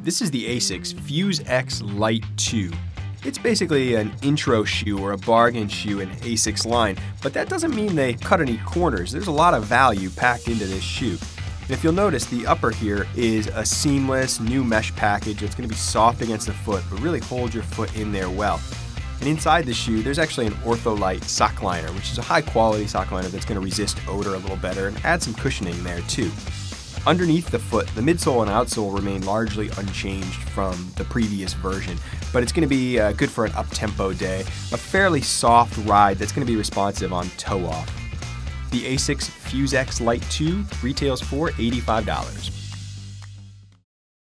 This is the ASICS FuzeX Lyte 2. It's basically an intro shoe or a bargain shoe in ASICS line, but that doesn't mean they cut any corners. There's a lot of value packed into this shoe. And if you'll notice, the upper here is a seamless new mesh package It's going to be soft against the foot, but really hold your foot in there well. And inside the shoe, there's actually an Ortholite sock liner, which is a high quality sock liner that's going to resist odor a little better and add some cushioning there too. Underneath the foot, the midsole and outsole remain largely unchanged from the previous version, but it's going to be uh, good for an up-tempo day, a fairly soft ride that's going to be responsive on toe off. The ASICS FuzeX Lyte 2 retails for $85.